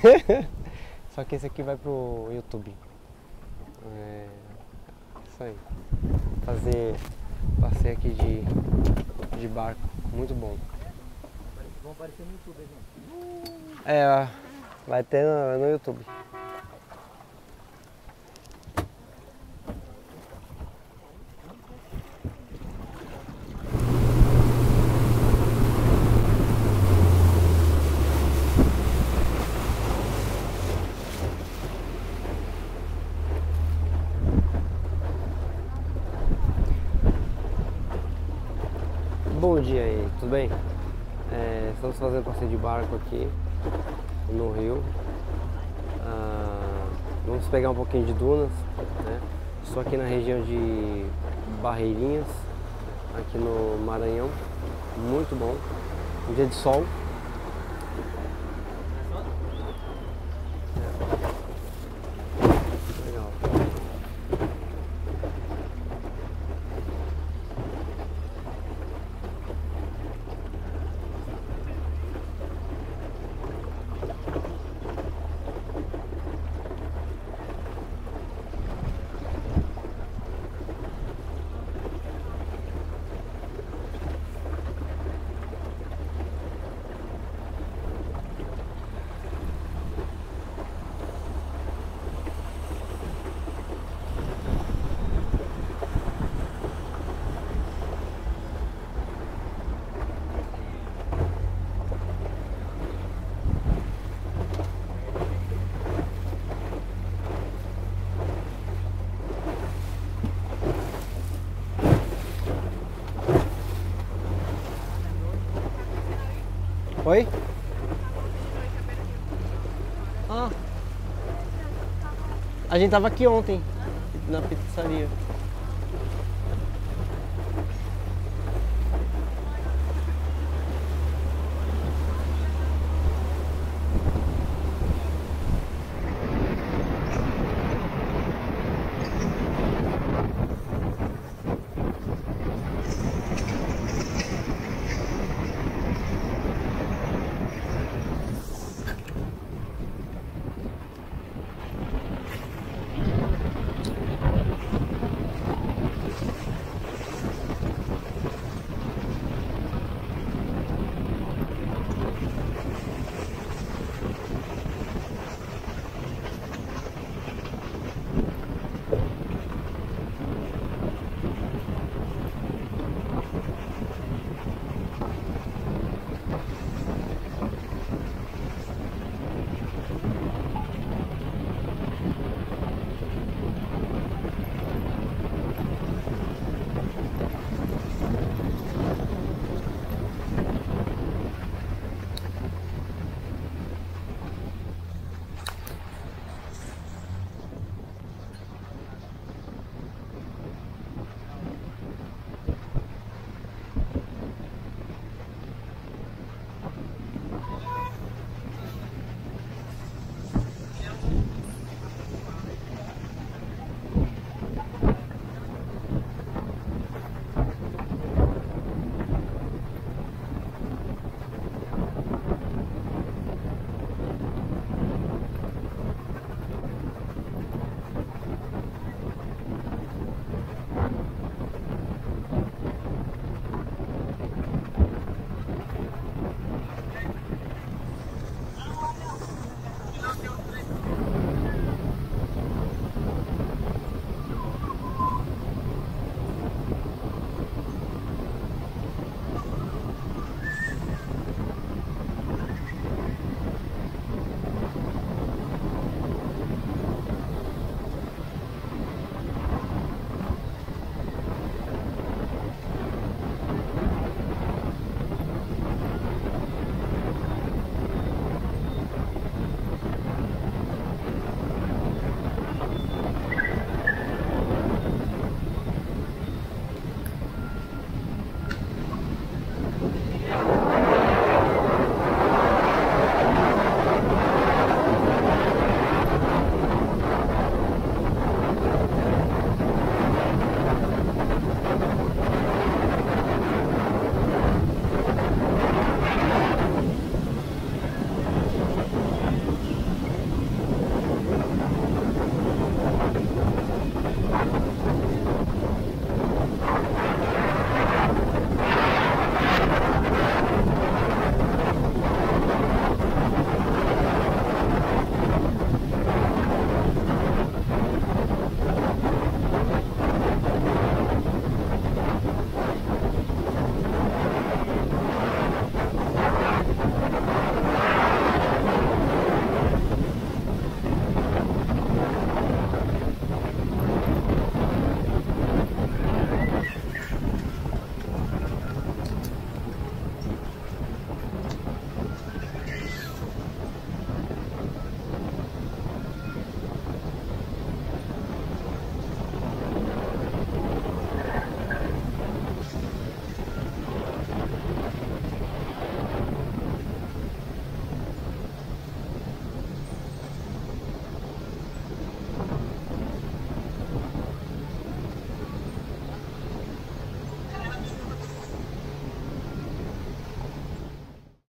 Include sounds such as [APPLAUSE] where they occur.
[LAUGHS] Só que esse aqui vai pro YouTube. É. Isso aí. Fazer passeio aqui de, de barco. Muito bom. Vão aparecer no YouTube, gente. É, vai ter no, no YouTube. Bom dia aí, tudo bem? É, estamos fazendo passeio de barco aqui no rio. Ah, vamos pegar um pouquinho de dunas. Né? Estou aqui na região de Barreirinhas, aqui no Maranhão. Muito bom. Um dia de sol. Oi? Ah. A gente tava aqui ontem, na pizzaria.